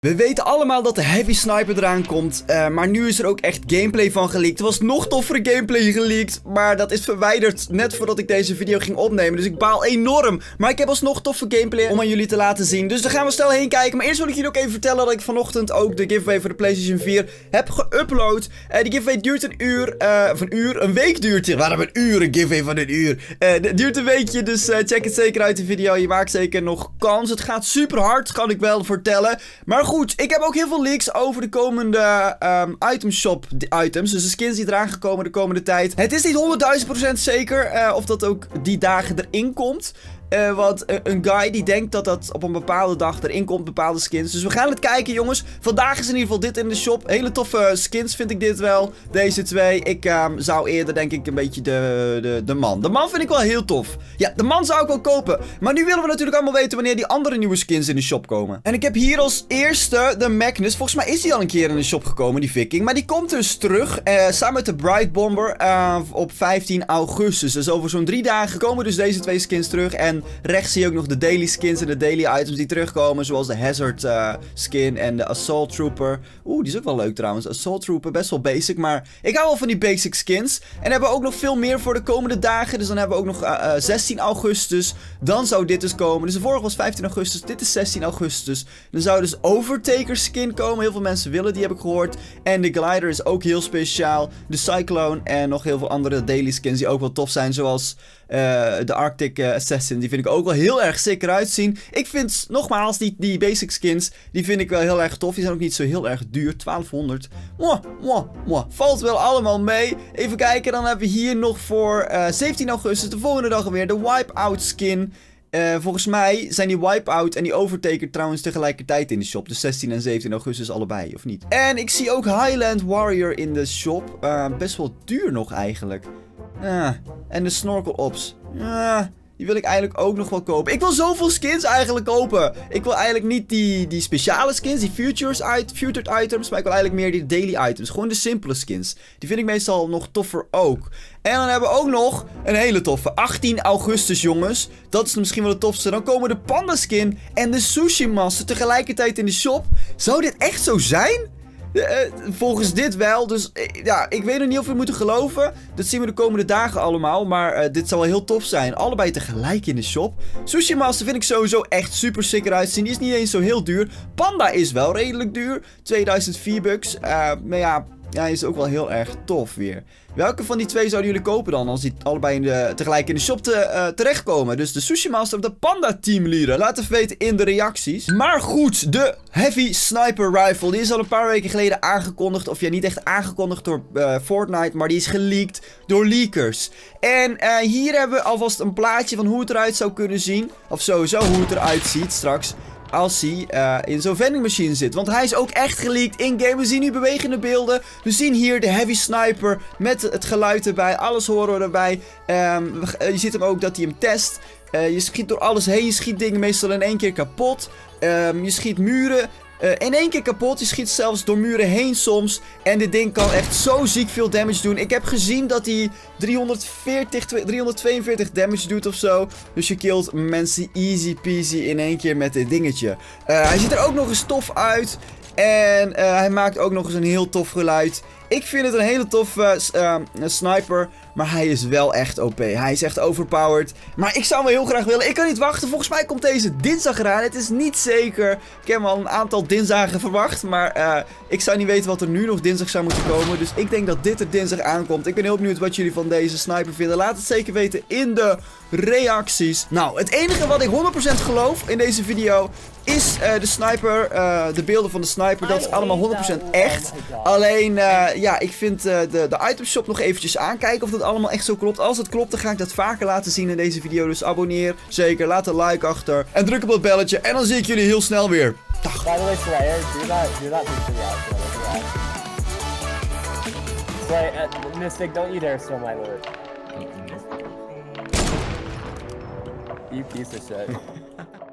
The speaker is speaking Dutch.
We weten allemaal dat de Heavy Sniper eraan komt, uh, maar nu is er ook echt gameplay van geleakt. Er was nog toffere gameplay geleakt, maar dat is verwijderd net voordat ik deze video ging opnemen. Dus ik baal enorm. Maar ik heb alsnog toffe gameplay om aan jullie te laten zien. Dus daar gaan we snel heen kijken. Maar eerst wil ik jullie ook even vertellen dat ik vanochtend ook de giveaway voor de PlayStation 4 heb geüpload. Uh, die giveaway duurt een uur, uh, of een uur, een week duurt het. Waarom een uur, een giveaway van een uur? het duurt een weekje, dus check het zeker uit de video. Je maakt zeker nog kans. Het gaat super hard, kan ik wel vertellen. Maar goed, ik heb ook heel veel leaks over de komende um, item shop items. Dus de skins die eraan gekomen de komende tijd. Het is niet 100.000% zeker uh, of dat ook die dagen erin komt. Uh, want uh, een guy die denkt dat dat op een bepaalde dag erin komt, bepaalde skins. Dus we gaan het kijken, jongens. Vandaag is in ieder geval dit in de shop. Hele toffe skins vind ik dit wel. Deze twee. Ik um, zou eerder, denk ik, een beetje de, de, de man. De man vind ik wel heel tof. Ja, de man zou ik wel kopen. Maar nu willen we natuurlijk allemaal weten wanneer die andere nieuwe skins in de shop komen. En ik heb hier als eerste de Magnus. Volgens mij is die al een keer in de shop gekomen, die viking. Maar die komt dus terug. Samen met de Bright Bomber op 15 augustus. Dus over zo'n drie dagen komen dus deze twee skins terug. En rechts zie je ook nog de daily skins en de daily items die terugkomen. Zoals de Hazard uh, skin en de Assault Trooper. Oeh, die is ook wel leuk trouwens. Assault Trooper, best wel basic. Maar ik hou wel van die basic skins. En hebben we ook nog veel meer voor de komende dagen. Dus dan hebben we ook nog uh, uh, 16 augustus. Dan zou dit dus komen. Dus de vorige was 15 augustus. Dit is 16 augustus. Dan zou dus Overtaker skin komen. Heel veel mensen willen die, heb ik gehoord. En de Glider is ook heel speciaal. De Cyclone en nog heel veel andere daily skins die ook wel tof zijn. Zoals de Arctic Assassin. Die vind ik ook wel heel erg sick eruit zien. Ik vind, nogmaals, die, die basic skins, die vind ik wel heel erg tof. Die zijn ook niet zo heel erg duur. 1200. Mwah, mwah, mwah. Valt wel allemaal mee. Even kijken, dan hebben we hier nog voor uh, eh, 17 augustus, de volgende dag alweer, de Wipeout skin. Uh, volgens mij zijn die Wipeout en die Overtaker trouwens tegelijkertijd in de shop. Dus 16 en 17 augustus allebei, of niet? En ik zie ook Highland Warrior in de shop. Uh, best wel duur nog eigenlijk. Uh, en de Snorkel Ops. Die wil ik eigenlijk ook nog wel kopen. Ik wil zoveel skins eigenlijk kopen. Ik wil eigenlijk niet die, die speciale skins, die futures, items. Maar ik wil eigenlijk meer die daily items. Gewoon de simpele skins. Die vind ik meestal nog toffer ook. En dan hebben we ook nog een hele toffe. 18 augustus, jongens. Dat is misschien wel de tofste. Dan komen de panda skin en de sushi master tegelijkertijd in de shop. Zou dit echt zo zijn? Uh, volgens dit wel. Dus uh, ja, ik weet nog niet of we moeten geloven. Dat zien we de komende dagen allemaal. Maar uh, dit zal wel heel tof zijn. Allebei tegelijk in de shop. Sushi Master vind ik sowieso echt super sick eruit zien. Die is niet eens zo heel duur. Panda is wel redelijk duur. 2004 bucks. maar ja, ja, is ook wel heel erg tof weer. Welke van die twee zouden jullie kopen dan? Als die allebei in de, tegelijk in de shop te, uh, terechtkomen. Dus de Sushi Master of de Panda Team Leader. Laat even weten in de reacties. Maar goed, de Heavy Sniper Rifle. Die is al een paar weken geleden aangekondigd. Of ja, niet echt aangekondigd door uh, Fortnite. Maar die is geleakt door leakers. En uh, hier hebben we alvast een plaatje van hoe het eruit zou kunnen zien. Of sowieso hoe het eruit ziet straks als hij uh, in zo'n vending machine zit. Want hij is ook echt geleakt in-game. We zien nu bewegende beelden. We zien hier de heavy sniper met het geluid erbij. Alles horen we erbij. Um, je ziet hem ook dat hij hem test. Uh, je schiet door alles heen. Je schiet dingen meestal in één keer kapot. Um, je schiet muren. Uh, in één keer kapot. Je schiet zelfs door muren heen soms. En dit ding kan echt zo ziek veel damage doen. Ik heb gezien dat hij 340, 342 damage doet of zo. Dus je killt mensen easy peasy in één keer met dit dingetje. Uh, hij ziet er ook nog eens tof uit. En uh, hij maakt ook nog eens een heel tof geluid. Ik vind het een hele toffe uh, sniper. Maar hij is wel echt OP. Hij is echt overpowered. Maar ik zou hem heel graag willen. Ik kan niet wachten. Volgens mij komt deze dinsdag eraan. Het is niet zeker. Ik heb al een aantal dinsdagen verwacht. Maar uh, ik zou niet weten wat er nu nog dinsdag zou moeten komen. Dus ik denk dat dit er dinsdag aankomt. Ik ben heel benieuwd wat jullie van deze sniper vinden. Laat het zeker weten in de reacties. Nou, het enige wat ik 100% geloof in deze video is uh, de sniper, uh, de beelden van de sniper, dat is allemaal 100% echt. Alleen, ja, ik vind de, de itemshop nog eventjes aankijken of dat allemaal echt zo klopt. Als het klopt, dan ga ik dat vaker laten zien in deze video. Dus abonneer, zeker, laat een like achter en druk op het belletje. En dan zie ik jullie heel snel weer. Dag. By the way, Slayer, do that, do that to the outro. Slayer, uh, Mystic, don't you dare steal my loot. You piece of shit.